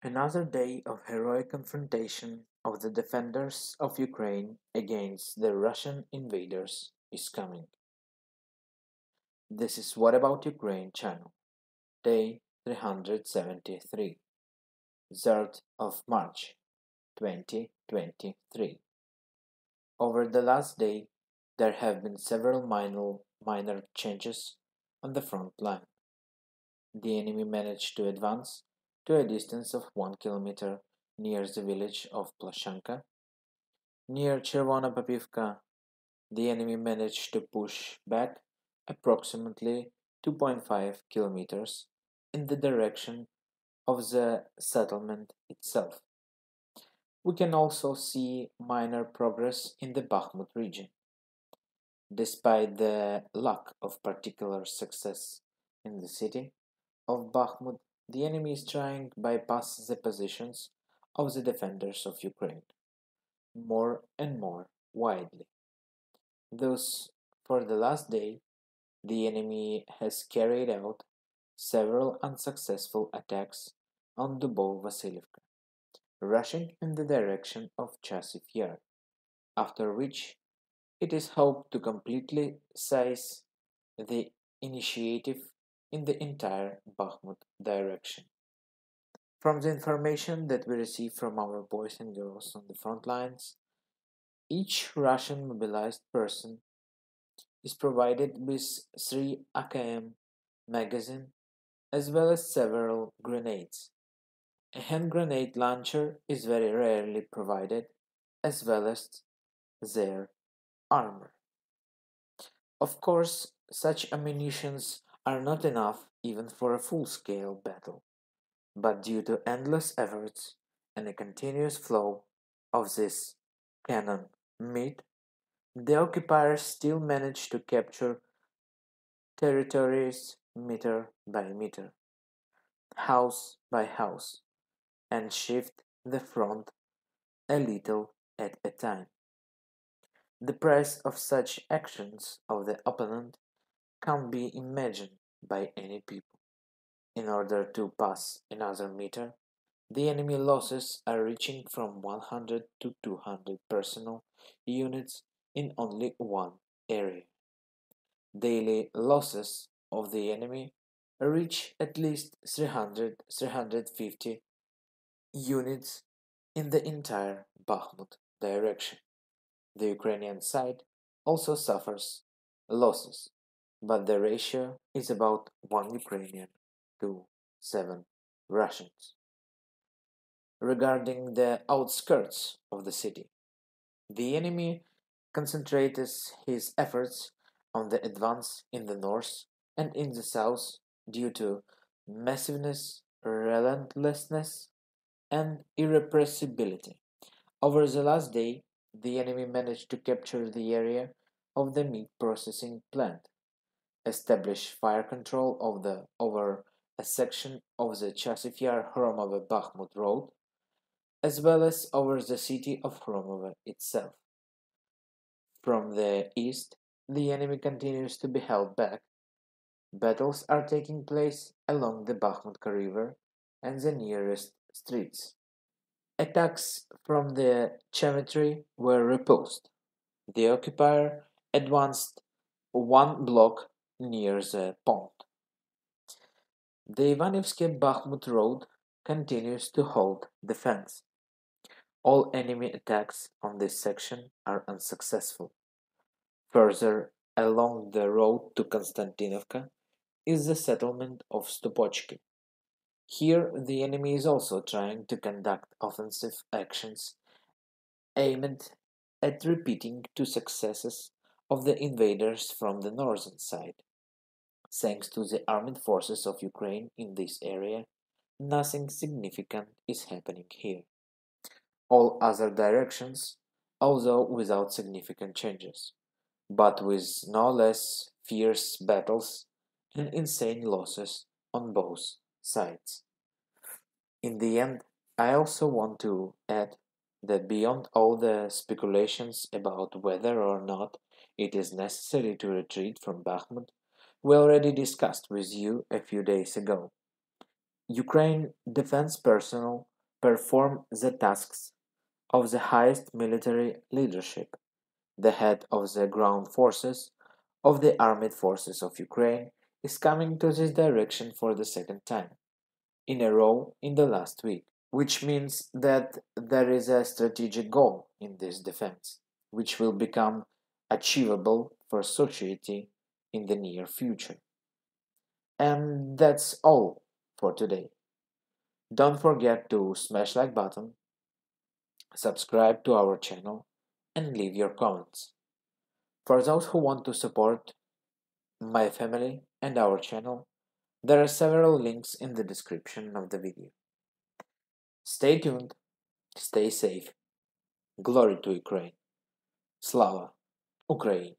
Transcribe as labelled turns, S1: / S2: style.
S1: Another day of heroic confrontation of the defenders of Ukraine against the Russian invaders is coming. This is What About Ukraine channel, day 373, 3rd of March 2023. Over the last day, there have been several minor, minor changes on the front line. The enemy managed to advance to a distance of one kilometer near the village of Plashanka. Near Chervona Popivka, the enemy managed to push back approximately 2.5 kilometers in the direction of the settlement itself. We can also see minor progress in the Bakhmut region. Despite the lack of particular success in the city of Bakhmut, the enemy is trying to bypass the positions of the defenders of Ukraine more and more widely. Thus, for the last day, the enemy has carried out several unsuccessful attacks on Dubov Vasilivka, rushing in the direction of Chasiv Yar, after which it is hoped to completely seize the initiative in the entire Bakhmut direction. From the information that we receive from our boys and girls on the front lines, each Russian mobilized person is provided with three AKM magazine as well as several grenades. A hand grenade launcher is very rarely provided as well as their armor. Of course, such ammunitions are not enough even for a full-scale battle, but due to endless efforts and a continuous flow of this cannon meat, the occupiers still manage to capture territories meter by meter, house by house, and shift the front a little at a time. The price of such actions of the opponent can't be imagined by any people. In order to pass another meter, the enemy losses are reaching from 100 to 200 personal units in only one area. Daily losses of the enemy reach at least 300 350 units in the entire Bakhmut direction. The Ukrainian side also suffers losses but the ratio is about 1 Ukrainian to 7 Russians. Regarding the outskirts of the city, the enemy concentrates his efforts on the advance in the north and in the south due to massiveness, relentlessness, and irrepressibility. Over the last day, the enemy managed to capture the area of the meat processing plant establish fire control of the over a section of the Chasiv Yar Hromovo Bakhmut road, as well as over the city of Hromovo itself. From the east, the enemy continues to be held back. Battles are taking place along the Bakhmutka River and the nearest streets. Attacks from the cemetery were repulsed. The occupier advanced one block near the pond. The Ivanivsky Bakhmut road continues to hold defense. All enemy attacks on this section are unsuccessful. Further along the road to Konstantinovka is the settlement of Stupochki. Here, the enemy is also trying to conduct offensive actions aimed at repeating two successes of the invaders from the northern side. Thanks to the armed forces of Ukraine in this area, nothing significant is happening here. All other directions, although without significant changes, but with no less fierce battles and insane losses on both sides. In the end, I also want to add that beyond all the speculations about whether or not it is necessary to retreat from Bakhmut, we already discussed with you a few days ago. Ukraine defense personnel perform the tasks of the highest military leadership. The head of the ground forces of the armed forces of Ukraine is coming to this direction for the second time in a row in the last week, which means that there is a strategic goal in this defense, which will become achievable for society in the near future. And that's all for today. Don't forget to smash like button, subscribe to our channel and leave your comments. For those who want to support my family and our channel, there are several links in the description of the video. Stay tuned, stay safe. Glory to Ukraine. Slava Ukraine.